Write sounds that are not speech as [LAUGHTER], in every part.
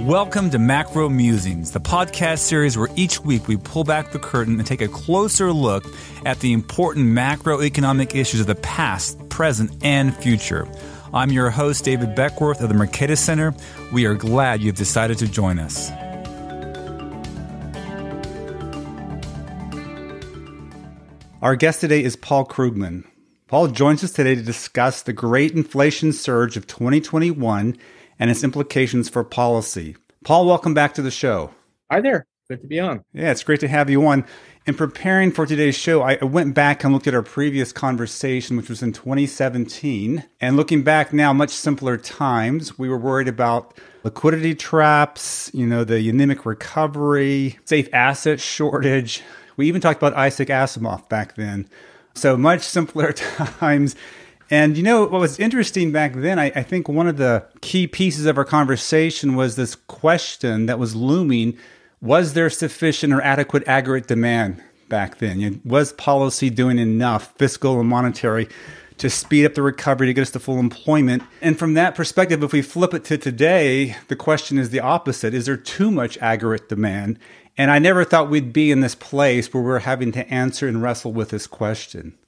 Welcome to Macro Musings, the podcast series where each week we pull back the curtain and take a closer look at the important macroeconomic issues of the past, present, and future. I'm your host, David Beckworth of the Mercatus Center. We are glad you've decided to join us. Our guest today is Paul Krugman. Paul joins us today to discuss the great inflation surge of 2021 and its implications for policy. Paul, welcome back to the show. Hi there. Good to be on. Yeah, it's great to have you on. In preparing for today's show, I went back and looked at our previous conversation, which was in 2017. And looking back now, much simpler times, we were worried about liquidity traps, you know, the anemic recovery, safe asset shortage. We even talked about Isaac Asimov back then. So much [LAUGHS] simpler times. And you know, what was interesting back then, I, I, think one of the key pieces of our conversation was this question that was looming was there sufficient or adequate aggregate demand back then? Was policy doing enough, fiscal and monetary, to speed up the recovery to get us to full employment? And from that perspective, if we flip it to today, the question is the opposite Is there too much aggregate demand? And I never thought we'd be in this place where we're having to answer and wrestle with this question.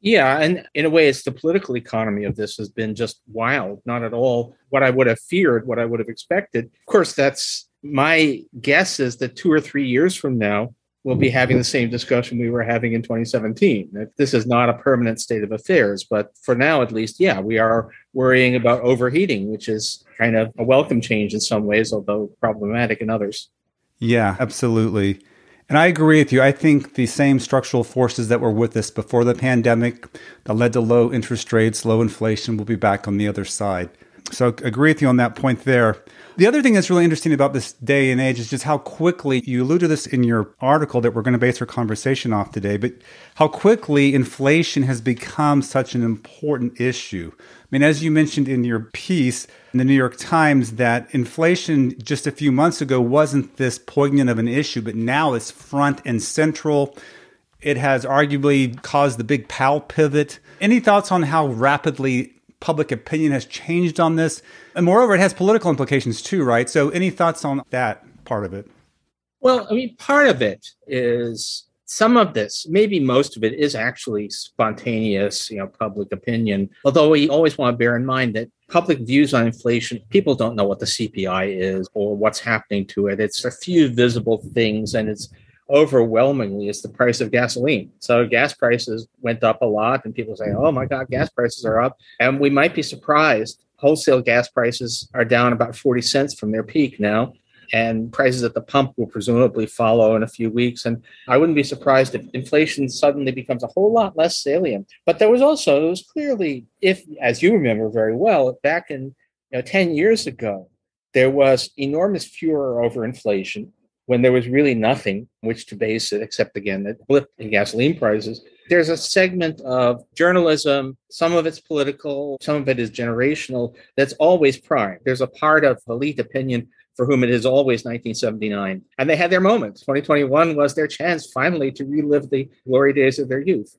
Yeah, and in a way, it's the political economy of this has been just wild. Not at all what I would have feared, what I would have expected. Of course, that's my guess is that two or three years from now, we'll be having the same discussion we were having in 2017. This is not a permanent state of affairs, but for now, at least, yeah, we are worrying about overheating, which is kind of a welcome change in some ways, although problematic in others. Yeah, absolutely. And I agree with you. I think the same structural forces that were with us before the pandemic that led to low interest rates, low inflation will be back on the other side. So I agree with you on that point there. The other thing that's really interesting about this day and age is just how quickly you alluded to this in your article that we're going to base our conversation off today, but how quickly inflation has become such an important issue. I mean, as you mentioned in your piece in the New York Times, that inflation just a few months ago wasn't this poignant of an issue, but now it's front and central. It has arguably caused the big Powell pivot. Any thoughts on how rapidly public opinion has changed on this. And moreover, it has political implications too, right? So, any thoughts on that part of it? Well, I mean, part of it is some of this, maybe most of it, is actually spontaneous, you know, public opinion. Although we always want to bear in mind that public views on inflation, people don't know what the CPI is or what's happening to it. It's a few visible things, and it's overwhelmingly is the price of gasoline. So gas prices went up a lot, and people say, "Oh my God, gas prices are up," and we might be surprised. Wholesale gas prices are down about forty cents from their peak now, and prices at the pump will presumably follow in a few weeks. And I wouldn't be surprised if inflation suddenly becomes a whole lot less salient. But there was also it was clearly, if as you remember very well, back in you know ten years ago, there was enormous furor over inflation when there was really nothing which to base it, except again, the blip in gasoline prices. There's a segment of journalism, some of it's political, some of it is generational, that's always prime. There's a part of elite opinion for whom it is always 1979. And they had their moments. 2021 was their chance finally to relive the glory days of their youth.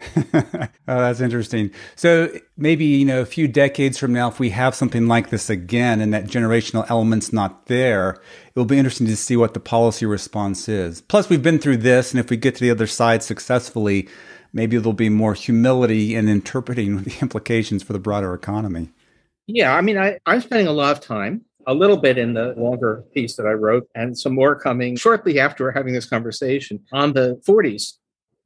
[LAUGHS] oh, that's interesting. So maybe you know a few decades from now, if we have something like this again, and that generational element's not there, it will be interesting to see what the policy response is. Plus, we've been through this, and if we get to the other side successfully, maybe there'll be more humility in interpreting [LAUGHS] the implications for the broader economy. Yeah, I mean, I, I'm spending a lot of time a little bit in the longer piece that I wrote, and some more coming shortly after having this conversation on the 40s,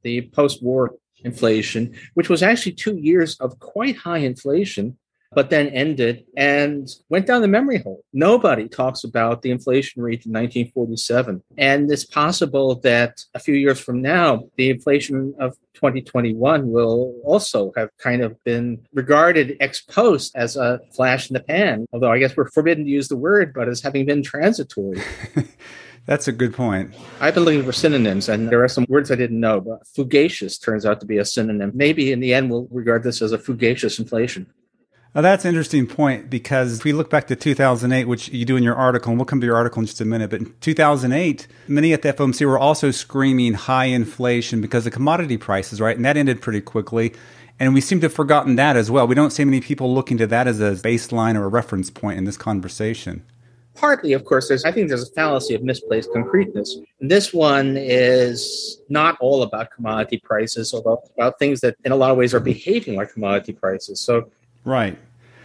the post war inflation, which was actually two years of quite high inflation, but then ended and went down the memory hole. Nobody talks about the inflation rate in 1947. And it's possible that a few years from now, the inflation of 2021 will also have kind of been regarded ex post as a flash in the pan, although I guess we're forbidden to use the word, but as having been transitory. [LAUGHS] That's a good point. I've been looking for synonyms, and there are some words I didn't know, but fugacious turns out to be a synonym. Maybe in the end, we'll regard this as a fugacious inflation. Now, that's an interesting point because if we look back to 2008, which you do in your article, and we'll come to your article in just a minute, but in 2008, many at the FOMC were also screaming high inflation because of commodity prices, right? And that ended pretty quickly. And we seem to have forgotten that as well. We don't see many people looking to that as a baseline or a reference point in this conversation. Partly, of course, there's I think there's a fallacy of misplaced concreteness. And this one is not all about commodity prices, although about things that in a lot of ways are behaving like commodity prices. So Right.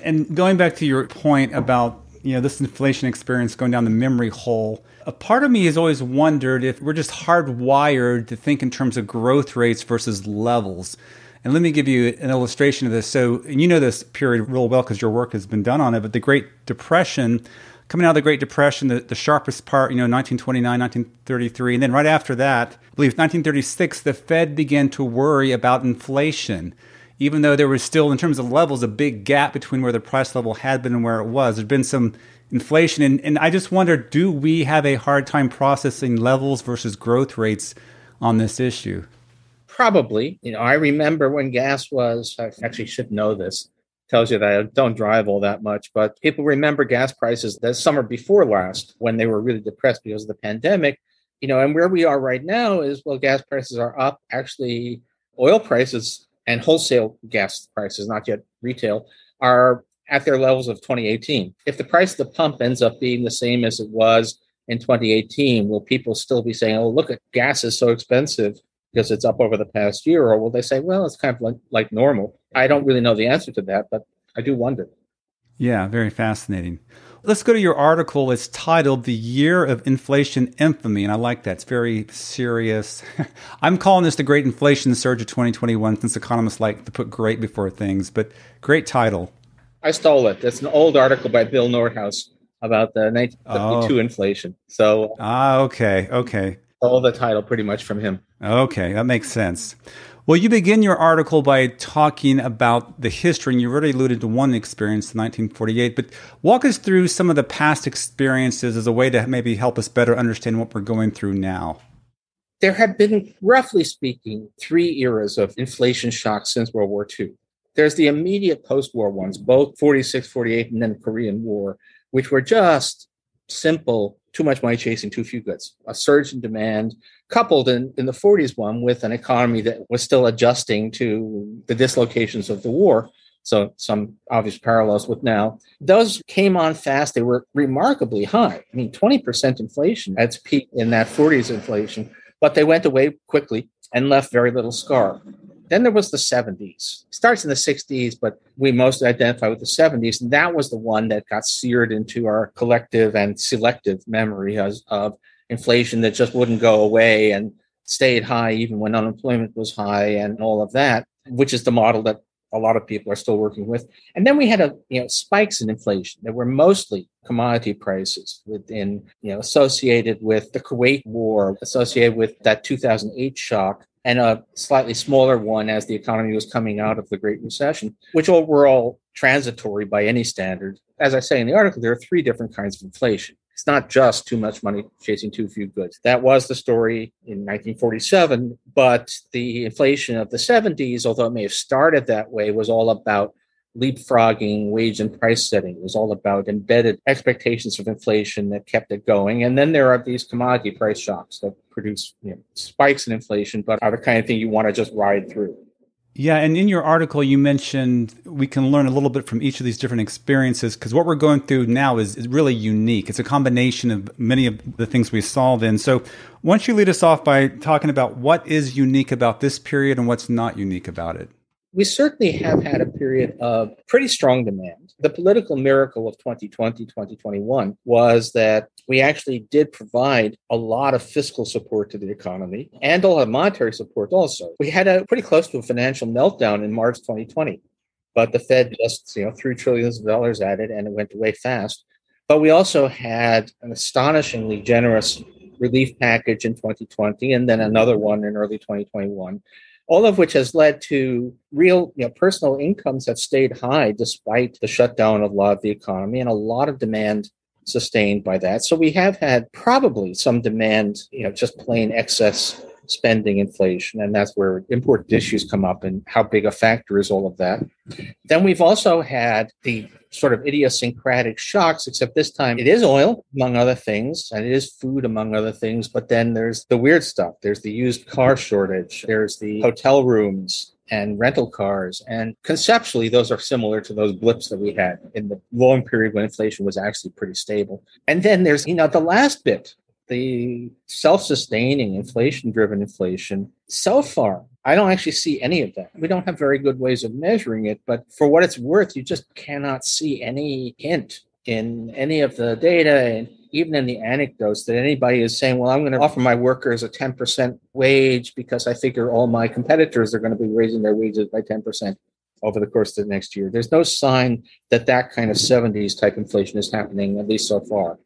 And going back to your point about you know this inflation experience going down the memory hole a part of me has always wondered if we're just hardwired to think in terms of growth rates versus levels and let me give you an illustration of this so you know this period real well because your work has been done on it but the great depression coming out of the great depression the, the sharpest part you know 1929 1933 and then right after that i believe 1936 the fed began to worry about inflation even though there was still, in terms of levels, a big gap between where the price level had been and where it was. There's been some inflation. And, and I just wonder do we have a hard time processing levels versus growth rates on this issue? Probably. You know, I remember when gas was, I actually should know this, tells you that I don't drive all that much, but people remember gas prices the summer before last when they were really depressed because of the pandemic. You know, and where we are right now is well, gas prices are up. Actually, oil prices and wholesale gas prices, not yet retail, are at their levels of 2018. If the price of the pump ends up being the same as it was in 2018, will people still be saying, oh, look at gas is so expensive because it's up over the past year? Or will they say, well, it's kind of like, like normal? I don't really know the answer to that, but I do wonder. Yeah, very fascinating. Let's go to your article. It's titled The Year of Inflation Infamy. And I like that. It's very serious. [LAUGHS] I'm calling this the Great Inflation Surge of 2021 since economists like to put great before things, but great title. I stole it. It's an old article by Bill Nordhaus about the 1972 oh. inflation. So, ah, okay, okay. All the title pretty much from him. Okay, that makes sense. Well, you begin your article by talking about the history, and you already alluded to one experience, in 1948. But walk us through some of the past experiences as a way to maybe help us better understand what we're going through now. There have been, roughly speaking, three eras of inflation shocks since World War II. There's the immediate post war ones, both 46, 48, and then the Korean War, which were just simple too much money chasing too few goods, a surge in demand, coupled in, in the 40s one with an economy that was still adjusting to the dislocations of the war. So some obvious parallels with now. Those came on fast. They were remarkably high. I mean, 20% inflation at its peak in that 40s inflation, but they went away quickly and left very little scar. Then there was the 70s. It starts in the 60s, but we mostly identify with the 70s. And that was the one that got seared into our collective and selective memory as, of inflation that just wouldn't go away and stayed high even when unemployment was high and all of that, which is the model that a lot of people are still working with. And then we had a you know spikes in inflation that were mostly commodity prices within you know associated with the Kuwait war, associated with that 2008 shock and a slightly smaller one as the economy was coming out of the Great Recession, which were all transitory by any standard. As I say in the article, there are three different kinds of inflation. It's not just too much money chasing too few goods. That was the story in 1947, but the inflation of the 70s, although it may have started that way, was all about leapfrogging wage and price setting. Was all about embedded expectations of inflation that kept it going. And then there are these commodity price shocks that produce you know, spikes in inflation, but are the kind of thing you want to just ride through. Yeah, and in your article, you mentioned we can learn a little bit from each of these different experiences because what we're going through now is, is really unique. It's a combination of many of the things we saw then. So, why don't you lead us off by talking about what is unique about this period and what's not unique about it? We certainly have had a period of pretty strong demand. The political miracle of 2020, 2021 was that we actually did provide a lot of fiscal support to the economy and a lot of monetary support also. We had a pretty close to a financial meltdown in March 2020, but the Fed just you know threw trillions of dollars at it and it went away fast. But we also had an astonishingly generous relief package in 2020 and then another one in early 2021 all of which has led to real you know, personal incomes have stayed high despite the shutdown of a lot of the economy and a lot of demand sustained by that. So we have had probably some demand, you know, just plain excess spending inflation. And that's where important issues come up and how big a factor is all of that. Then we've also had the sort of idiosyncratic shocks, except this time it is oil, among other things, and it is food, among other things. But then there's the weird stuff. There's the used car shortage. There's the hotel rooms and rental cars. And conceptually, those are similar to those blips that we had in the long period when inflation was actually pretty stable. And then there's, you know, the last bit, the self sustaining inflation driven inflation. So far, I don't actually see any of that. We don't have very good ways of measuring it, but for what it's worth, you just cannot see any hint in any of the data and even in the anecdotes that anybody is saying, well, I'm going to offer my workers a 10% wage because I figure all my competitors are going to be raising their wages by 10% over the course of the next year. There's no sign that that kind of 70s type inflation is happening, at least so far.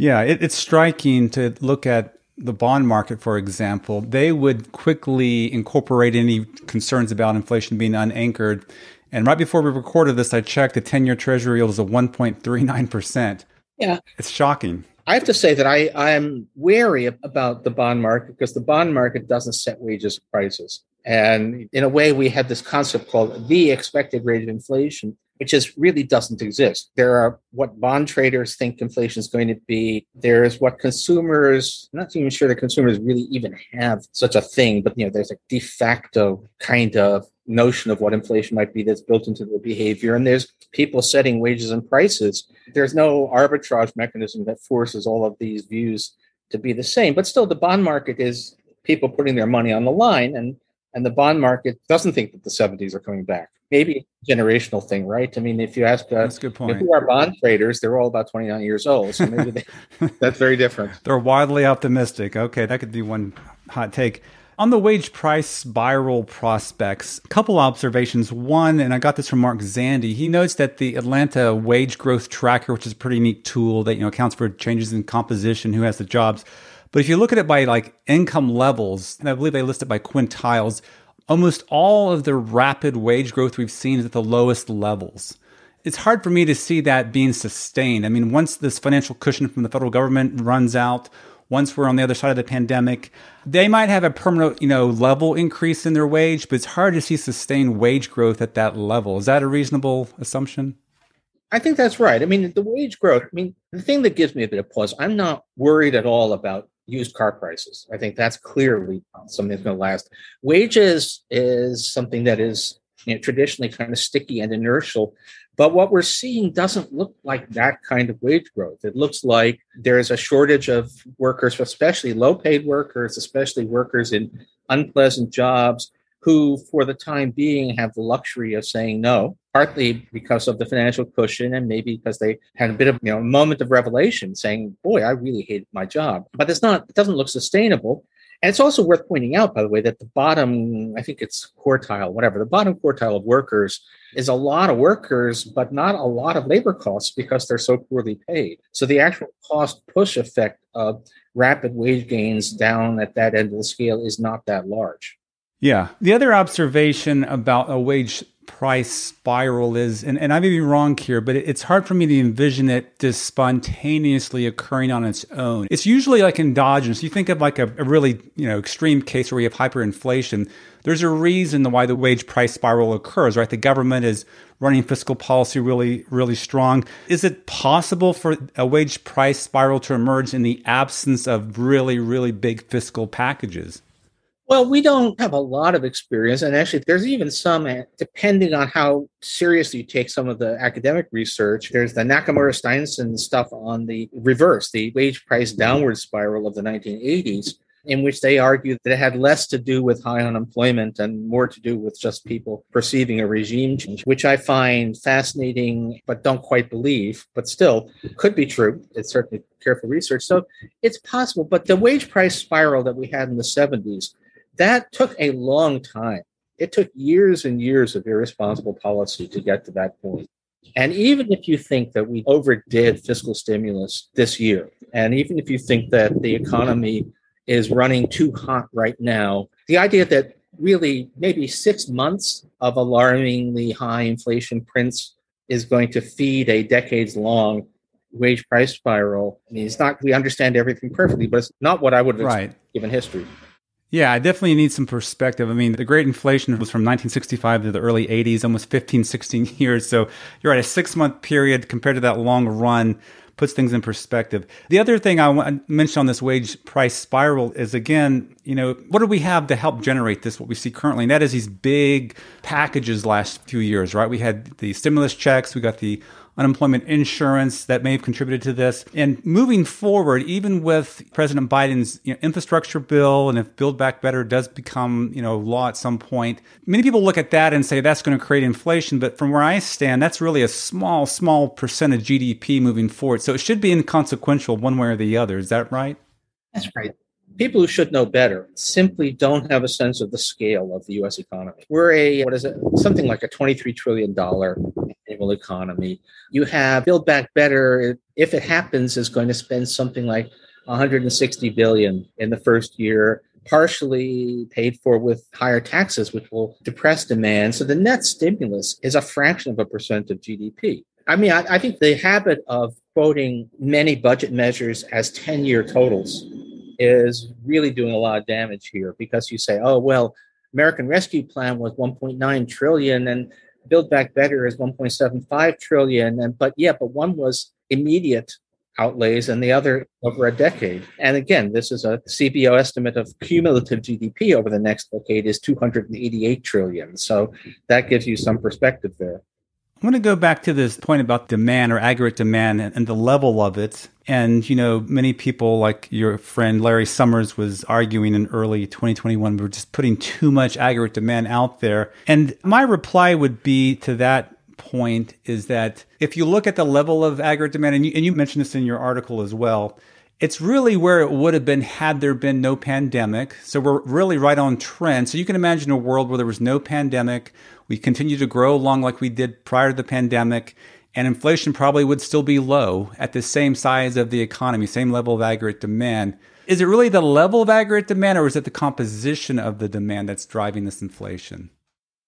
Yeah, it, it's striking to look at the bond market, for example. They would quickly incorporate any concerns about inflation being unanchored. And right before we recorded this, I checked the 10 year treasury yield is a 1.39%. Yeah. It's shocking. I have to say that I, I'm wary about the bond market because the bond market doesn't set wages and prices. And in a way, we have this concept called the expected rate of inflation, which is really doesn't exist. There are what bond traders think inflation is going to be. There's what consumers, I'm not even sure that consumers really even have such a thing, but you know, there's a de facto kind of notion of what inflation might be that's built into their behavior. And there's people setting wages and prices. There's no arbitrage mechanism that forces all of these views to be the same. But still, the bond market is people putting their money on the line. And and the bond market doesn't think that the 70s are coming back. Maybe generational thing, right? I mean, if you ask, uh, that's a good point. who are bond traders? They're all about 29 years old, so maybe they, [LAUGHS] that's very different. They're wildly optimistic. Okay, that could be one hot take. On the wage price spiral prospects, a couple observations. One, and I got this from Mark Zandi, he notes that the Atlanta wage growth tracker, which is a pretty neat tool that you know accounts for changes in composition, who has the jobs, but if you look at it by like income levels, and I believe they list it by quintiles, almost all of the rapid wage growth we've seen is at the lowest levels. It's hard for me to see that being sustained. I mean, once this financial cushion from the federal government runs out, once we're on the other side of the pandemic, they might have a permanent, you know, level increase in their wage, but it's hard to see sustained wage growth at that level. Is that a reasonable assumption? I think that's right. I mean, the wage growth, I mean, the thing that gives me a bit of pause, I'm not worried at all about used car prices. I think that's clearly something that's going to last. Wages is something that is you know, traditionally kind of sticky and inertial. But what we're seeing doesn't look like that kind of wage growth. It looks like there is a shortage of workers, especially low paid workers, especially workers in unpleasant jobs who, for the time being, have the luxury of saying no, partly because of the financial cushion and maybe because they had a bit of you know a moment of revelation saying, boy, I really hate my job. But it's not, it doesn't look sustainable. And it's also worth pointing out, by the way, that the bottom, I think it's quartile, whatever, the bottom quartile of workers is a lot of workers, but not a lot of labor costs because they're so poorly paid. So the actual cost push effect of rapid wage gains down at that end of the scale is not that large. Yeah. The other observation about a wage price spiral is, and, and I may be wrong here, but it's hard for me to envision it just spontaneously occurring on its own. It's usually like endogenous. You think of like a, a really, you know, extreme case where you have hyperinflation. There's a reason why the wage price spiral occurs, right? The government is running fiscal policy really, really strong. Is it possible for a wage price spiral to emerge in the absence of really, really big fiscal packages? Well, we don't have a lot of experience. And actually, there's even some, eh, depending on how seriously you take some of the academic research, there's the Nakamura Steinsson stuff on the reverse, the wage price downward spiral of the 1980s, in which they argue that it had less to do with high unemployment and more to do with just people perceiving a regime change, which I find fascinating, but don't quite believe, but still could be true. It's certainly careful research. So it's possible. But the wage price spiral that we had in the 70s that took a long time. It took years and years of irresponsible policy to get to that point. And even if you think that we overdid fiscal stimulus this year, and even if you think that the economy is running too hot right now, the idea that really maybe six months of alarmingly high inflation prints is going to feed a decades long wage price spiral. I mean, it's not, we understand everything perfectly, but it's not what I would have right. given history. Yeah, I definitely need some perspective. I mean, the great inflation was from 1965 to the early 80s, almost 15, 16 [LAUGHS] years. So you're at a six month period compared to that long run puts things in perspective. The other thing I want to mention on this wage price spiral is again, you know, what do we have to help generate this? What we see currently, and that is these big packages last few years, right? We had the stimulus checks, we got the unemployment insurance that may have contributed to this. And moving forward, even with President Biden's you know, infrastructure bill, and if Build Back Better does become you know law at some point, many people look at that and say that's going to create inflation. But from where I stand, that's really a small, small percent of GDP moving forward. So it should be inconsequential one way or the other. Is that right? That's right people who should know better simply don't have a sense of the scale of the US economy. We're a, what is it, something like a $23 trillion economy. You have Build Back Better, if it happens, is going to spend something like 160 billion in the first year partially paid for with higher taxes which will depress demand. So the net stimulus is a fraction of a percent of gdp i mean i, I think the habit of quoting many budget measures as 10 year totals is really doing a lot of damage here because you say, oh, well, American Rescue Plan was 1.9 trillion and Build Back Better is 1.75 trillion. And but yeah, but one was immediate outlays and the other over a decade. And again, this is a CBO estimate of cumulative GDP over the next decade is 288 trillion. So that gives you some perspective there. I want to go back to this point about demand or aggregate demand and, and, the level of it. And, you know, many people like your friend Larry Summers was arguing in early 2021, we were just putting too much aggregate demand out there. And my reply would be to that point is that if you look at the level of aggregate demand, and you, and you mentioned this in your article as well, it's really where it would have been had there been no pandemic. So we're really right on trend. So you can imagine a world where there was no pandemic. We continue to grow along like we did prior to the pandemic, and inflation probably would still be low at the same size of the economy, same level of aggregate demand. Is it really the level of aggregate demand, or is it the composition of the demand that's driving this inflation?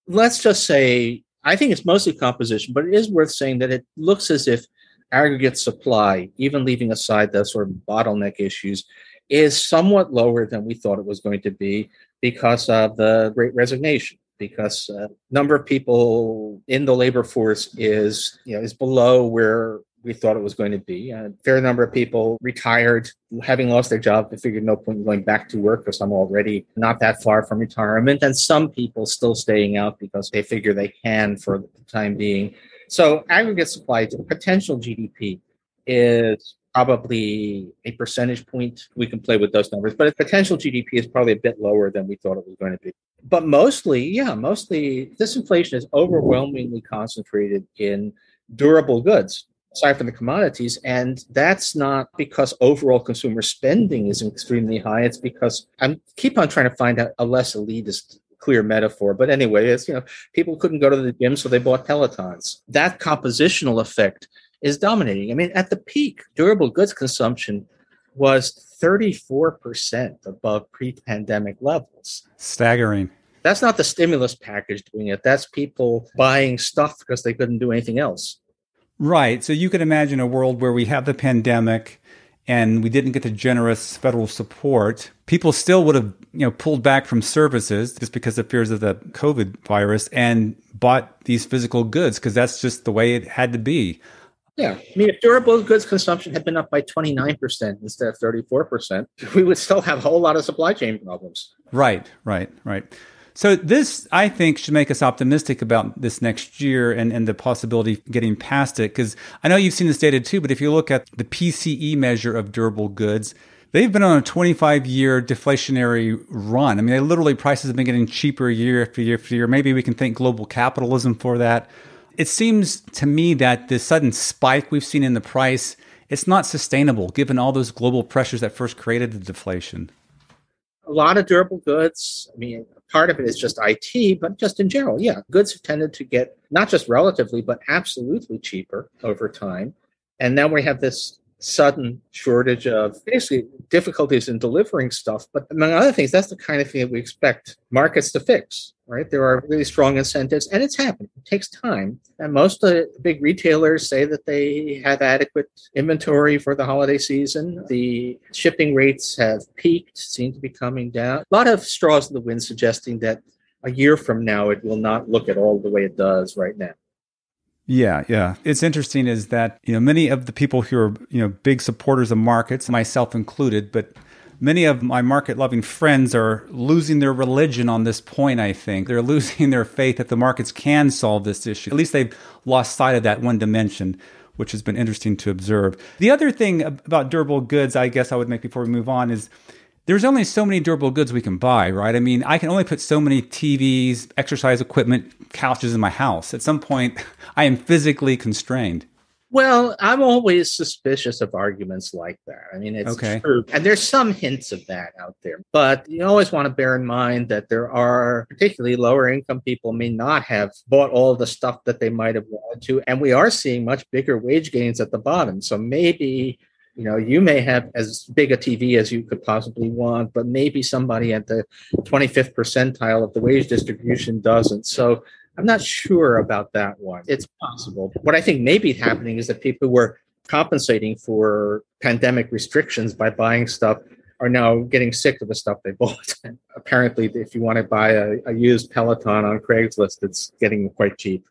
Let's just say, I think it's mostly composition, but it is worth saying that it looks as if aggregate supply, even leaving aside the sort of bottleneck issues, is somewhat lower than we thought it was going to be because of the great resignation because uh, number of people in the labor force is you know is below where we thought it was going to be. A fair number of people retired, having lost their job, they figured no point in going back to work because I'm already not that far from retirement. And some people still staying out because they figure they can for the time being. So aggregate supply to potential GDP is probably a percentage point. We can play with those numbers, but potential GDP is probably a bit lower than we thought it was going to be. But mostly, yeah, mostly this inflation is overwhelmingly concentrated in durable goods, aside from the commodities. And that's not because overall consumer spending is extremely high. It's because I keep on trying to find out a less elitist clear metaphor. But anyway, it's you know, people couldn't go to the gym, so they bought Pelotons. That compositional effect is dominating. I mean, at the peak, durable goods consumption was 34% above pre-pandemic levels. Staggering. That's not the stimulus package doing it. That's people buying stuff because they couldn't do anything else. Right. So you could imagine a world where we have the pandemic and we didn't get the generous federal support, people still would have, you know, pulled back from services just because of fears of the COVID virus and bought these physical goods because that's just the way it had to be. Yeah. I mean, if durable goods consumption had been up by 29% instead of 34%, we would still have a whole lot of supply chain problems. Right, right, right. So this, I think, should make us optimistic about this next year and, and the possibility of getting past it. Because I know you've seen this data too, but if you look at the PCE measure of durable goods, they've been on a 25 year deflationary run. I mean, they literally prices have been getting cheaper year after year after year. Maybe we can thank global capitalism for that. It seems to me that the sudden spike we've seen in the price, it's not sustainable given all those global pressures that first created the deflation. A lot of durable goods. I mean, part of it is just IT, but just in general, yeah, goods have tended to get not just relatively, but absolutely cheaper over time. And now we have this sudden shortage of basically difficulties in delivering stuff. But among other things, that's the kind of thing that we expect markets to fix, right? There are really strong incentives, and it's happening. It takes time. And most of the big retailers say that they have adequate inventory for the holiday season. The shipping rates have peaked, seem to be coming down. A lot of straws in the wind suggesting that a year from now, it will not look at all the way it does right now. Yeah, yeah. It's interesting is that, you know, many of the people who are, you know, big supporters of markets, myself included, but many of my market loving friends are losing their religion on this point, I think. They're [LAUGHS] losing their faith that the markets can solve this issue. At least they've lost sight of that one dimension, which has been interesting to observe. The other thing about durable goods, I guess I would make before we move on is there's only so many durable goods we can buy, right? I mean, I can only put so many TVs, exercise equipment, couches in my house. At some point, [LAUGHS] I am physically constrained. Well, I'm always suspicious of arguments like that. I mean, it's okay. true. And there's some hints of that out there. But you always want to bear in mind that there are particularly lower income people may not have bought all the stuff that they might have wanted to. And we are seeing much bigger wage gains at the bottom. So maybe you know you may have as big a tv as you could possibly want but maybe somebody at the 25th percentile of the wage distribution doesn't so i'm not sure about that one it's possible what i think may be happening is that people were compensating for pandemic restrictions by buying stuff are now getting sick of the stuff they bought [LAUGHS] apparently if you want to buy a, a used peloton on craigslist it's getting quite cheap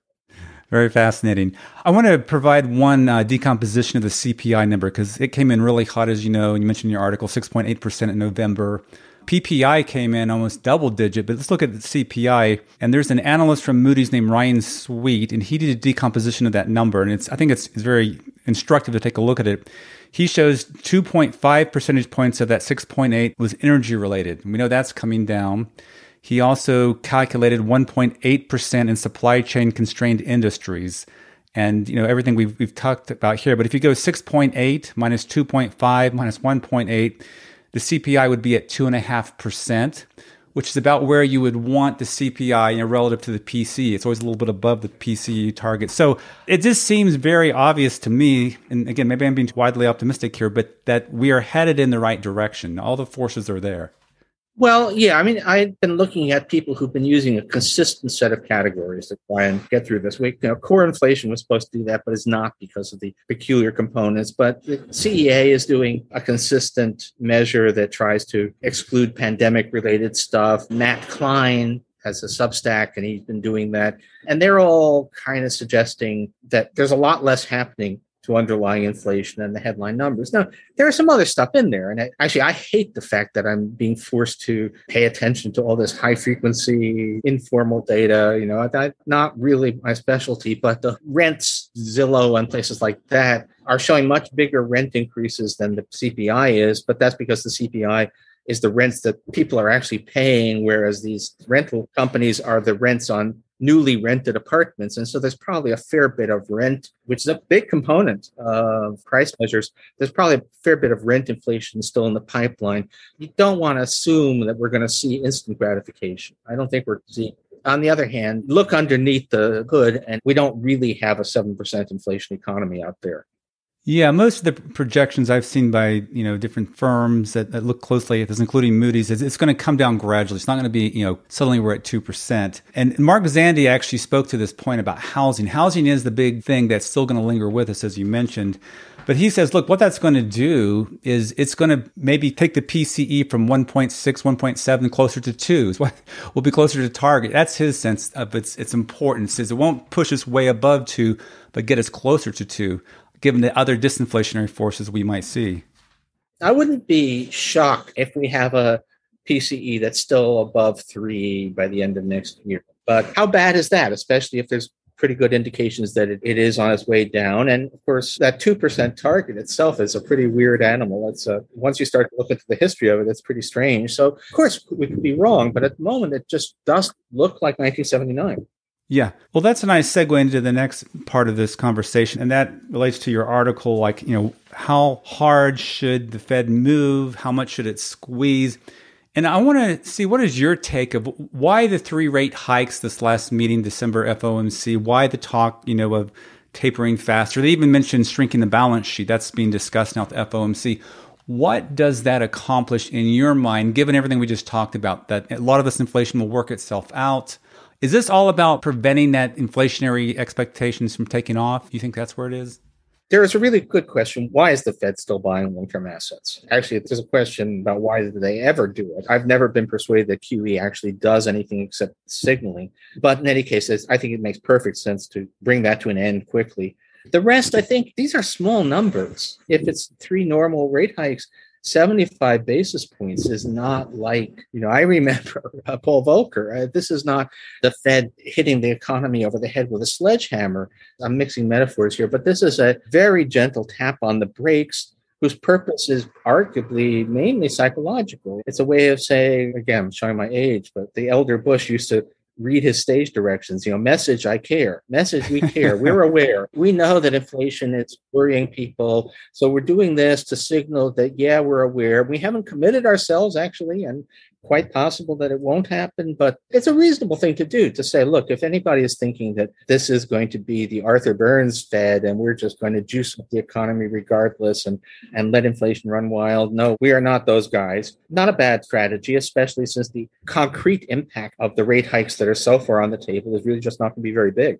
very fascinating. I want to provide one uh, decomposition of the CPI number because it came in really hot, as you know, and you mentioned in your article, 6.8% in November. PPI came in almost double digit, but let's look at the CPI. And there's an analyst from Moody's named Ryan Sweet, and he did a decomposition of that number. And it's I think it's, it's very instructive to take a look at it. He shows 2.5 percentage points of that 6.8 was energy related. We know that's coming down. He also calculated 1.8% in supply chain constrained industries. And you know everything we've, we've talked about here. But if you go 6.8 minus 2.5 minus 1.8, the CPI would be at 2.5%, which is about where you would want the CPI you know, relative to the PC. It's always a little bit above the PC target. So it just seems very obvious to me, and again, maybe I'm being widely optimistic here, but that we are headed in the right direction. All the forces are there. Well, yeah, I mean, I've been looking at people who've been using a consistent set of categories to try and get through this week. You know, core inflation was supposed to do that, but it's not because of the peculiar components. But the CEA is doing a consistent measure that tries to exclude pandemic related stuff. Matt Klein has a Substack, and he's been doing that. And they're all kind of suggesting that there's a lot less happening to underlying inflation and the headline numbers. Now, there is some other stuff in there. And I, actually, I hate the fact that I'm being forced to pay attention to all this high frequency informal data. You know, that's not really my specialty, but the rents, Zillow, and places like that are showing much bigger rent increases than the CPI is. But that's because the CPI is the rents that people are actually paying, whereas these rental companies are the rents on newly rented apartments. And so there's probably a fair bit of rent, which is a big component of price measures. There's probably a fair bit of rent inflation still in the pipeline. You don't want to assume that we're going to see instant gratification. I don't think we're seeing. On the other hand, look underneath the hood, and we don't really have a 7% inflation economy out there. Yeah, most of the projections I've seen by you know different firms that, that look closely at this, including Moody's, is it's going to come down gradually. It's not going to be you know suddenly we're at two percent. And Mark Zandi actually spoke to this point about housing. Housing is the big thing that's still going to linger with us, as you mentioned. But he says, look, what that's going to do is it's going to maybe take the PCE from 1.6, 1.7 closer to 2. We'll be closer to target. That's his sense of its, its importance. Is it won't push us way above 2, but get us closer to 2 given the other disinflationary forces we might see. I wouldn't be shocked if we have a PCE that's still above three by the end of next year. But how bad is that, especially if there's pretty good indications that it, it is on its way down. And of course, that 2% target itself is a pretty weird animal. It's a, once you start to look into the history of it, it's pretty strange. So, of course, we could be wrong, but at the moment, it just does look like 1979. Yeah. Well, that's a nice segue into the next part of this conversation. And that relates to your article like, you know, how hard should the Fed move? How much should it squeeze? And I want to see what is your take of why the three rate hikes this last meeting, December FOMC? Why the talk, you know, of tapering faster. They even mentioned shrinking the balance sheet. That's being discussed now at FOMC. What does that accomplish in your mind, given everything we just talked about, that a lot of this inflation will work itself out? Is this all about preventing that inflationary expectations from taking off? You think that's where it is? There is a really good question. Why is the Fed still buying long term assets? Actually, there's a question about why did they ever do it. I've never been persuaded that QE actually does anything except signaling. But in any case, I think it makes perfect sense to bring that to an end quickly. The rest, I think these are small numbers. If it's three normal rate hikes, 75 basis points is not like, you know, I remember [LAUGHS] uh, Paul Volcker. Uh, this is not the Fed hitting the economy over the head with a sledgehammer. I'm mixing metaphors here, but this is a very gentle tap on the brakes whose purpose is arguably mainly psychological. It's a way of saying, again, I'm showing my age, but the elder Bush used to read his stage directions you know message i care. Message we care. We're [LAUGHS] aware. We know that inflation is worrying people. So we're doing this to signal that yeah we're aware. We haven't committed ourselves actually and quite possible that it won't happen, but it's a reasonable thing to do to say, look, if anybody is thinking that this is going to be the Arthur Burns Fed and we're just going to juice up the economy regardless and, and let inflation run wild, no, we are not those guys. Not a bad strategy, especially since the concrete impact of the rate hikes that are so far on the table is really just not going to be very big.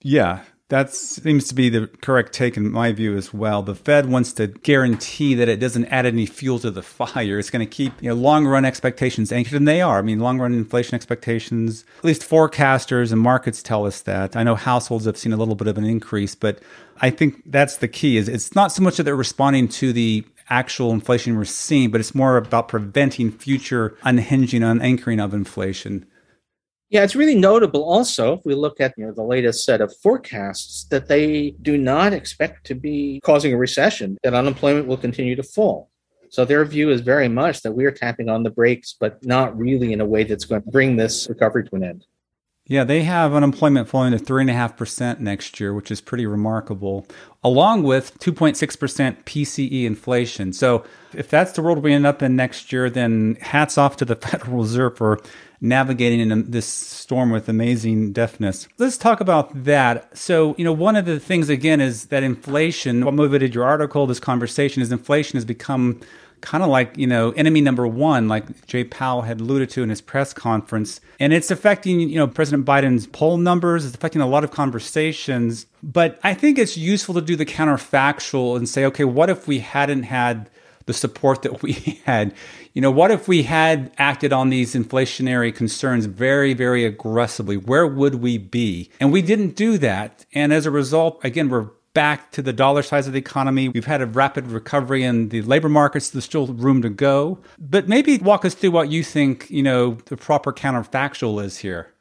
Yeah, that seems to be the correct take in my view as well. The Fed wants to guarantee that it doesn't add any fuel to the fire. It's going to keep you know, long run expectations anchored, and they are. I mean, long run inflation expectations, at least forecasters and markets tell us that. I know households have seen a little bit of an increase, but I think that's the key. Is it's not so much that they're responding to the actual inflation we're seeing, but it's more about preventing future unhinging, unanchoring of inflation. Yeah, it's really notable also if we look at you know the latest set of forecasts that they do not expect to be causing a recession, that unemployment will continue to fall. So their view is very much that we are tapping on the brakes, but not really in a way that's going to bring this recovery to an end. Yeah, they have unemployment falling to 3.5% next year, which is pretty remarkable, along with 2.6% PCE inflation. So, if that's the world we end up in next year, then hats off to the [LAUGHS] Federal Reserve for navigating in this storm with amazing deftness. Let's talk about that. So, you know, one of the things again is that inflation, what motivated your article, this conversation, is inflation has become kind of like, you know, enemy number one, like Jay Powell had alluded to in his press conference. And it's affecting, you know, President Biden's poll numbers, it's affecting a lot of conversations. But I think it's useful to do the counterfactual and say, okay, what if we hadn't had the support that we [LAUGHS] had. You know, what if we had acted on these inflationary concerns very, very aggressively? Where would we be? And we didn't do that. And as a result, again, we're back to the dollar size of the economy. We've had a rapid recovery in the labor markets. There's still room to go. But maybe walk us through what you think, you know, the proper counterfactual is here.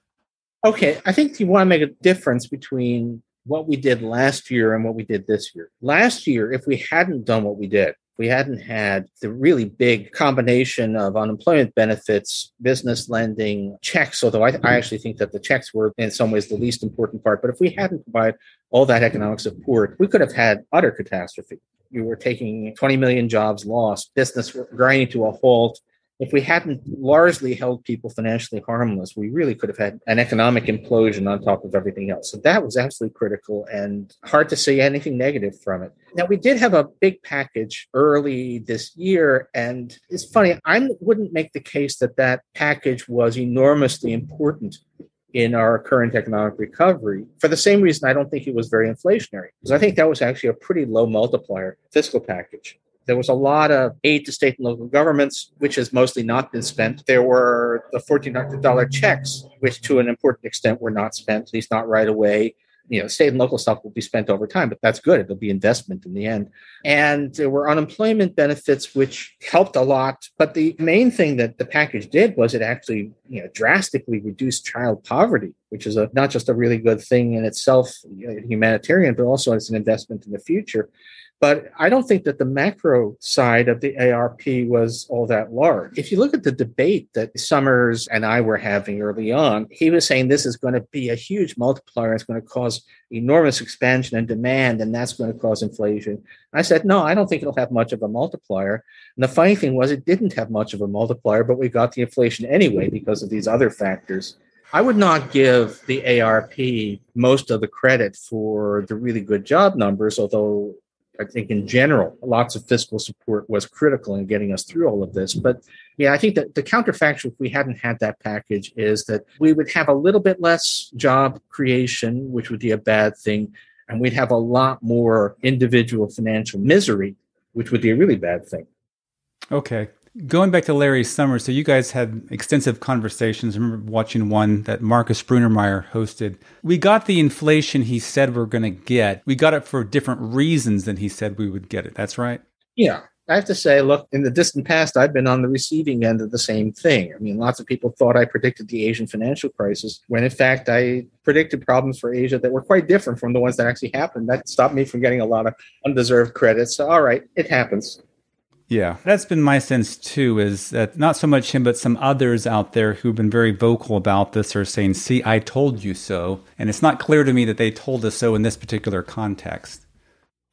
Okay. I think you want to make a difference between what we did last year and what we did this year. Last year, if we hadn't done what we did, we hadn't had the really big combination of unemployment benefits, business lending, checks, although I, I, actually think that the checks were in some ways the least important part. But if we hadn't provided all that economic support, we could have had utter catastrophe. You were taking 20 million jobs lost, business grinding to a halt, if we hadn't largely held people financially harmless, we really could have had an economic implosion on top of everything else. So that was absolutely critical and hard to say anything negative from it. Now, we did have a big package early this year. And it's funny, I wouldn't make the case that that package was enormously important in our current economic recovery for the same reason I don't think it was very inflationary, because I think that was actually a pretty low multiplier fiscal package. There was a lot of aid to state and local governments, which has mostly not been spent. There were the $1,400 checks, which to an important extent were not spent, at least not right away you know, state and local stuff will be spent over time, but that's good. It'll be investment in the end. And there were unemployment benefits, which helped a lot. But the main thing that the package did was it actually, you know, drastically reduced child poverty, which is a, not just a really good thing in itself, you know, humanitarian, but also as an investment in the future. But I don't think that the macro side of the ARP was all that large. If you look at the debate that Summers and I were having early on, he was saying this is going to be a huge multiplier. It's going to cause enormous expansion and demand, and that's going to cause inflation. I said, no, I don't think it'll have much of a multiplier. And the funny thing was, it didn't have much of a multiplier, but we got the inflation anyway because of these other factors. I would not give the ARP most of the credit for the really good job numbers, although I think in general, lots of fiscal support was critical in getting us through all of this. But yeah, I think that the counterfactual, if we hadn't had that package, is that we would have a little bit less job creation, which would be a bad thing. And we'd have a lot more individual financial misery, which would be a really bad thing. Okay. Going back to Larry Summers, so you guys had extensive conversations. I remember watching one that Markus Brunnermeier hosted. We got the inflation he said we are going to get. We got it for different reasons than he said we would get it. That's right. Yeah. I have to say, look, in the distant past, I've been on the receiving end of the same thing. I mean, lots of people thought I predicted the Asian financial crisis, when in fact, I predicted problems for Asia that were quite different from the ones that actually happened. That stopped me from getting a lot of undeserved credit. So, all right, it happens. Yeah, that's been my sense too. Is that not so much him, but some others out there who've been very vocal about this are saying, "See, I told you so," and it's not clear to me that they told us so in this particular context.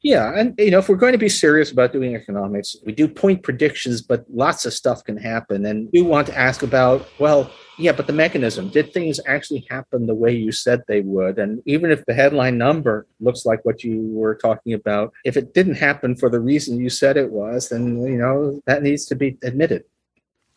Yeah, and you know, if we're going to be serious about doing economics, we do point predictions, but lots of stuff can happen. And we want to ask about, well, yeah, but the mechanism, did things actually happen the way you said they would? And even if the headline number looks like what you were talking about, if it didn't happen for the reason you said it was, then you know, that needs to be admitted.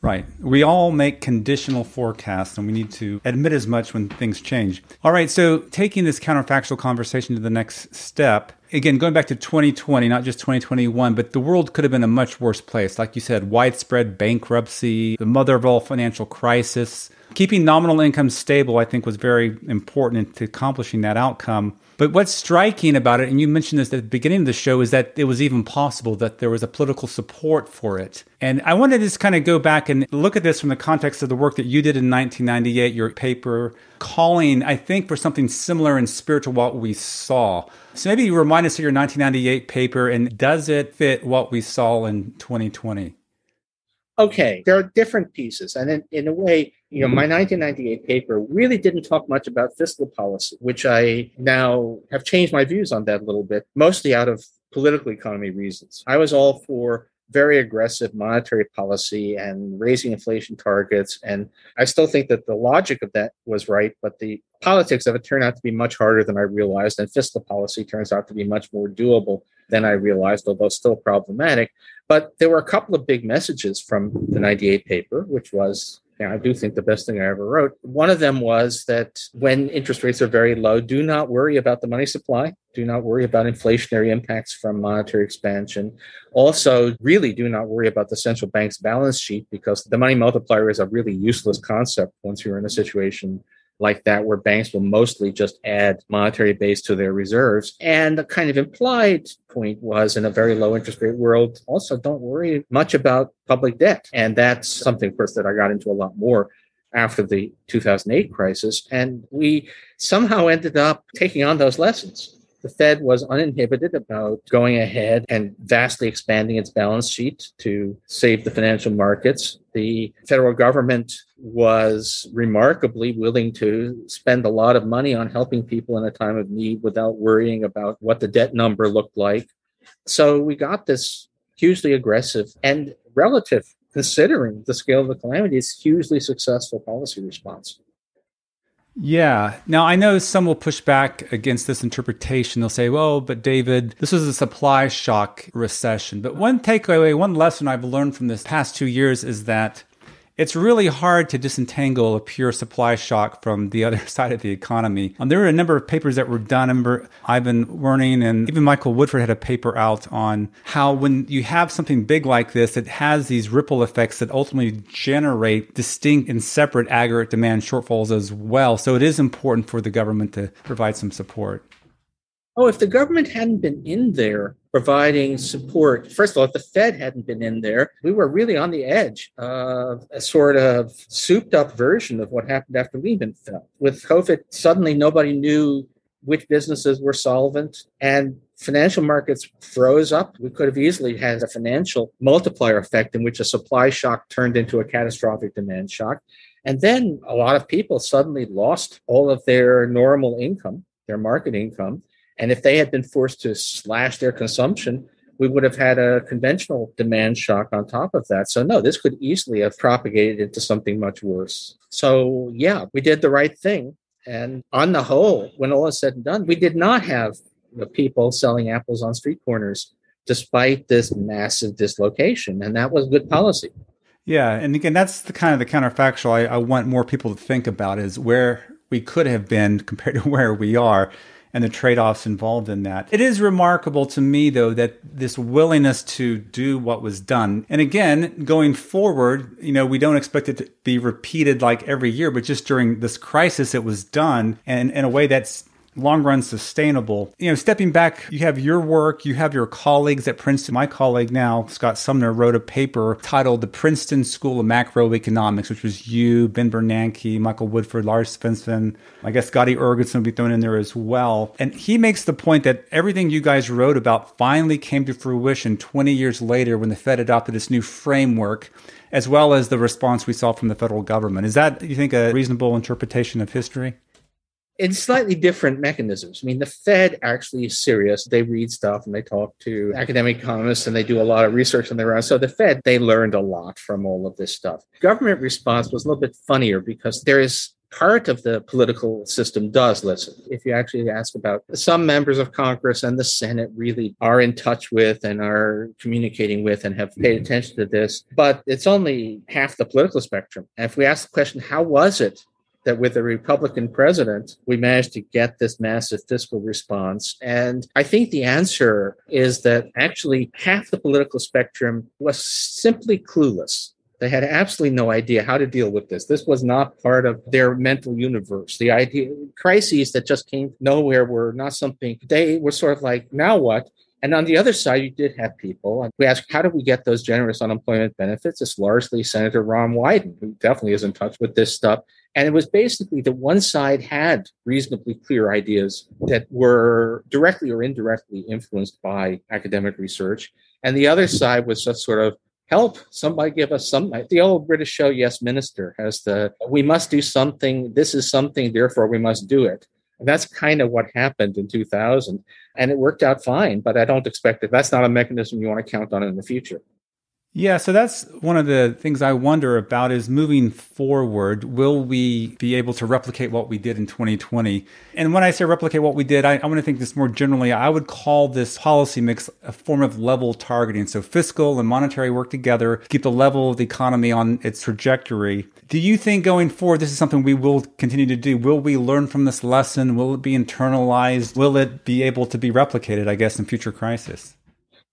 Right. We all make conditional forecasts and we need to admit as much when things change. All right. So, taking this counterfactual conversation to the next step, again, going back to 2020, not just 2021, but the world could have been a much worse place. Like you said, widespread bankruptcy, the mother of all financial crisis. Keeping nominal income stable, I think, was very important to accomplishing that outcome. But what's striking about it, and you mentioned this at the beginning of the show, is that it was even possible that there was a political support for it. And I want to just kind of go back and look at this from the context of the work that you did in 1998, your paper calling, I think, for something similar in spirit to what we saw. So maybe you remind us of your 1998 paper and does it fit what we saw in 2020? Okay, there are different pieces. And in, in a way, you know, my mm-hmm. 1998 paper really didn't talk much about fiscal policy, which I now have changed my views on that a little bit, mostly out of political economy reasons. I was all for very aggressive monetary policy and raising inflation targets. And I still think that the logic of that was right, but the politics of it turned out to be much harder than I realized. And fiscal policy turns out to be much more doable than I realized, although still problematic. But there were a couple of big messages from the 98 paper, which was yeah, I do think the best thing I ever wrote. One of them was that when interest rates are very low, do not worry about the money supply. Do not worry about inflationary impacts from monetary expansion. Also, really do not worry about the central bank's balance sheet because the money multiplier is a really useless concept once you're in a situation like that, where banks will mostly just add monetary base to their reserves. And the kind of implied point was in a very low interest rate world, also don't worry much about public debt. And that's something, of course, that I got into a lot more after the 2008 crisis. And we somehow ended up taking on those lessons. The Fed was uninhibited about going ahead and vastly expanding its balance sheet to save the financial markets. The federal government was remarkably willing to spend a lot of money on helping people in a time of need without worrying about what the debt number looked like. So we got this hugely aggressive and relative, considering the scale of the calamity, it's hugely successful policy response. Yeah. Now, I know some will push back against this interpretation. They'll say, well, but David, this was a supply shock recession. But one takeaway, one lesson I've learned from this past two years is that it's really hard to disentangle a pure supply shock from the [LAUGHS] other side of the economy. Um, there were a number of papers that were done. I remember Ivan Werning and even Michael Woodford had a paper out on how when you have something big like this, it has these ripple effects that ultimately generate distinct and separate aggregate demand shortfalls as well. So it is important for the government to provide some support. Oh, if the government hadn't been in there providing support, first of all, if the Fed hadn't been in there, we were really on the edge of a sort of souped up version of what happened after Lehman fell. With COVID, suddenly nobody knew which businesses were solvent and financial markets froze up. We could have easily had a financial multiplier effect in which a supply shock turned into a catastrophic demand shock. And then a lot of people suddenly lost all of their normal income, their market income. And if they had been forced to slash their consumption, we would have had a conventional demand shock on top of that. So, no, this could easily have propagated into something much worse. So, yeah, we did the right thing. And on the whole, when all is said and done, we did not have the people selling apples on street corners despite this massive dislocation. And that was good policy. Yeah. And again, that's the kind of the counterfactual I, I want more people to think about is where we could have been compared to [LAUGHS] where we are and the trade offs involved in that. It is remarkable to me, though, that this willingness to do what was done. And again, going forward, you know, we don't expect it to be repeated like every year, but just during this crisis, it was done and in a way that's long run sustainable. You know, stepping back, you have your work, you have your colleagues at Princeton. My colleague now, Scott Sumner, wrote a paper titled The Princeton School of Macroeconomics, which was you, Ben Bernanke, Michael Woodford, Lars Svensson. I guess Gauti Eggertsson will be thrown in there as well. And he makes the point that everything you guys wrote about finally came to fruition 20 years later when the Fed adopted this new framework as well as the response we saw from the federal government. Is that, you think, a reasonable interpretation of history? In slightly different mechanisms. I mean, the Fed actually is serious. They read stuff and they talk to academic economists and they do a lot of research on their own. So the Fed, they learned a lot from all of this stuff. Government response was a little bit funnier because there is part of the political system does listen. If you actually ask about some members of Congress and the Senate really are in touch with and are communicating with and have paid mm-hmm. attention to this, but it's only half the political spectrum. And if we ask the question, how was it that with a Republican president, we managed to get this massive fiscal response. And I think the answer is that actually half the political spectrum was simply clueless. They had absolutely no idea how to deal with this. This was not part of their mental universe. The idea crises that just came nowhere were not something they were sort of like, now what? And on the other side, you did have people. We asked, how do we get those generous unemployment benefits? It's largely Senator Ron Wyden, who definitely is in touch with this stuff. And it was basically that one side had reasonably clear ideas that were directly or indirectly influenced by academic research. And the other side was just sort of help somebody give us some the old british show yes minister has the we must do something this is something therefore we must do it. And that's kind of what happened in 2000 and it worked out fine but i don't expect that that's not a mechanism you want to count on in the future yeah, so that's one of the things I wonder about is moving forward, will we be able to replicate what we did in 2020? And when I say replicate what we did, I, I want to think this more generally. I would call this policy mix a form of level targeting. So fiscal and monetary work together, keep the level of the economy on its trajectory. Do you think going forward, this is something we will continue to do? Will we learn from this lesson? Will it be internalized? Will it be able to be replicated, I guess, in future crisis?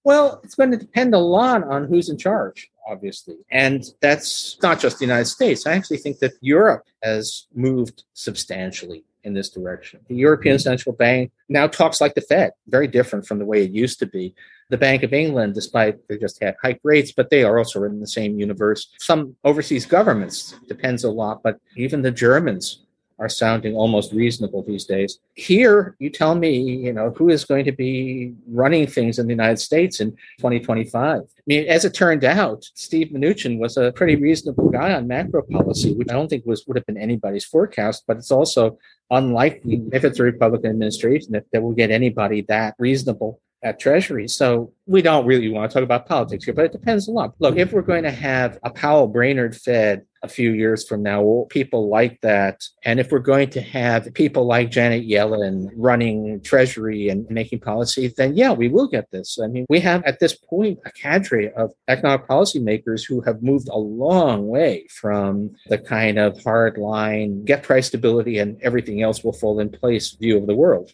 Well, it's going to depend a lot on who's in charge, obviously. And that's not just the United States. I actually think that Europe has moved substantially in this direction. The European Central Bank now talks like the Fed, very different from the way it used to be. The Bank of England, despite they just had high rates, but they are also in the same universe. Some overseas governments depends a lot, but even the Germans are sounding almost reasonable these days. Here, you tell me, you know, who is going to be running things in the United States in 2025? I mean, as it turned out, Steve Mnuchin was a pretty reasonable guy on macro policy, which I don't think was would have been anybody's forecast, but it's also unlikely if it's a Republican administration that, that will get anybody that reasonable at Treasury. So we don't really want to talk about politics here, but it depends a lot. Look, if we're going to have a Powell Brainard Fed a few years from now, people like that, and if we're going to have people like Janet Yellen running Treasury and making policy, then yeah, we will get this. I mean, we have at this point a cadre of economic policymakers who have moved a long way from the kind of hard line, get price stability and everything else will fall in place view of the world.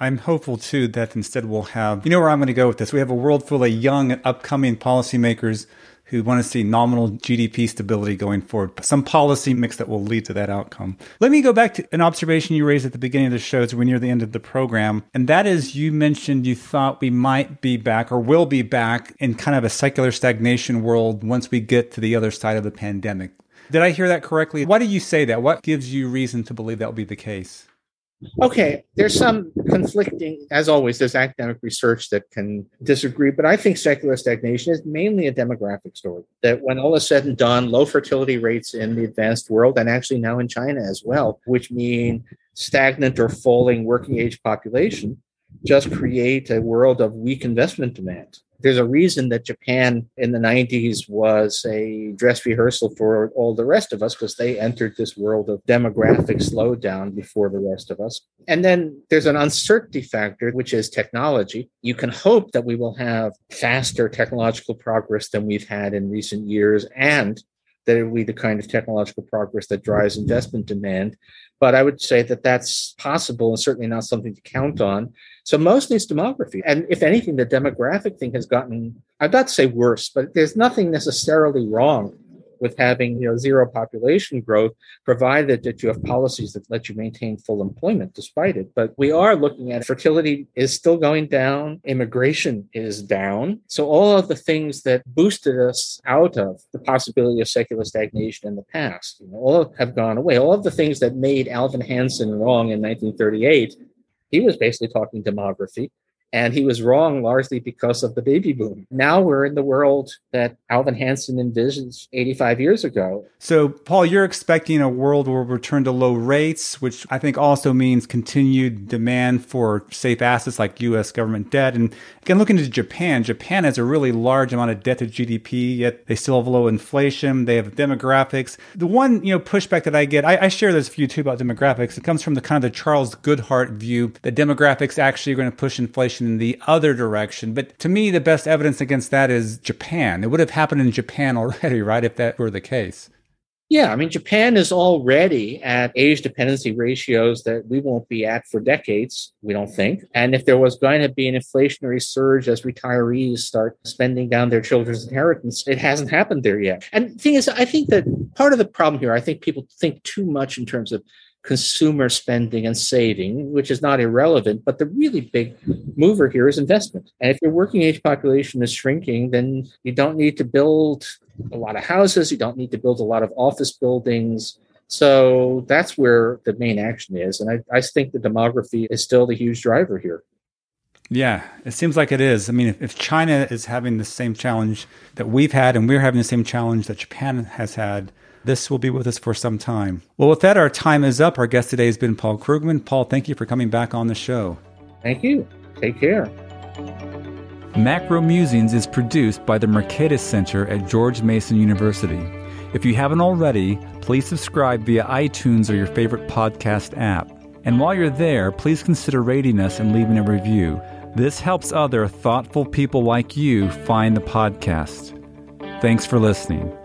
I'm hopeful too that instead we'll have, you know where I'm going to go with this. We have a world full of young, and upcoming policymakers who want to see nominal GDP stability going forward, some policy mix that will lead to that outcome. Let me go back to an observation you raised at the beginning of the show as we're near the end of the program. And that is you mentioned you thought we might be back or will be back in kind of a secular stagnation world once we get to the other side of the pandemic. Did I hear that correctly? Why do you say that? What gives you reason to believe that will be the case? Okay, there's some conflicting, as always, there's academic research that can disagree, but I think secular stagnation is mainly a demographic story. That when all is said and done, low fertility rates in the advanced world and actually now in China as well, which mean stagnant or falling working age population, just create a world of weak investment demand. There's a reason that Japan in the 90s was a dress rehearsal for all the rest of us because they entered this world of demographic slowdown before the rest of us. And then there's an uncertainty factor, which is technology. You can hope that we will have faster technological progress than we've had in recent years and that it will be the kind of technological progress that drives investment demand. But I would say that that's possible and certainly not something to count on. So mostly it's demography. And if anything, the demographic thing has gotten, I'd not say worse, but there's nothing necessarily wrong with having you know zero population growth, provided that you have policies that let you maintain full employment despite it. But we are looking at fertility is still going down, immigration is down. So all of the things that boosted us out of the possibility of secular stagnation in the past, you know, all have gone away. All of the things that made Alvin Hansen wrong in 1938 he was basically talking demography. And he was wrong largely because of the baby boom. Now we're in the world that Alvin Hansen envisioned 85 years ago. So, Paul, you're expecting a world where we return to low rates, which I think also means continued demand for safe assets like U.S. government debt. And again, looking at Japan, Japan has a really large amount of debt to GDP, yet they still have low inflation. They have demographics. The one you know pushback that I get, I, I share this view too about demographics. It comes from the kind of the Charles Goodhart view that demographics actually are going to push inflation in the other direction. But to me, the best evidence against that is Japan. It would have happened in Japan already, [LAUGHS] right, if that were the case. Yeah, I mean, Japan is already at age dependency ratios that we won't be at for decades, we don't think. And if there was going to be an inflationary surge as retirees start spending down their children's inheritance, it hasn't happened there yet. And the thing is, I think that part of the problem here, I think people think too much in terms of consumer spending and saving, which is not irrelevant, but the really big mover here is investment. And if your working age population is shrinking, then you don't need to build a lot of houses, you don't need to build a lot of office buildings. So that's where the main action is. And I, I think the demography is still the huge driver here. Yeah, it seems like it is. I mean, if, if China is having the same challenge that we've had, and we're having the same challenge that Japan has had, this will be with us for some time. Well, with that, our time is up. Our guest today has been Paul Krugman. Paul, thank you for coming back on the show. Thank you. Take care. Macro Musings is produced by the Mercatus Center at George Mason University. If you haven't already, please subscribe via iTunes or your favorite podcast app. And while you're there, please consider rating us and leaving a review. This helps other thoughtful people like you find the podcast. Thanks for listening.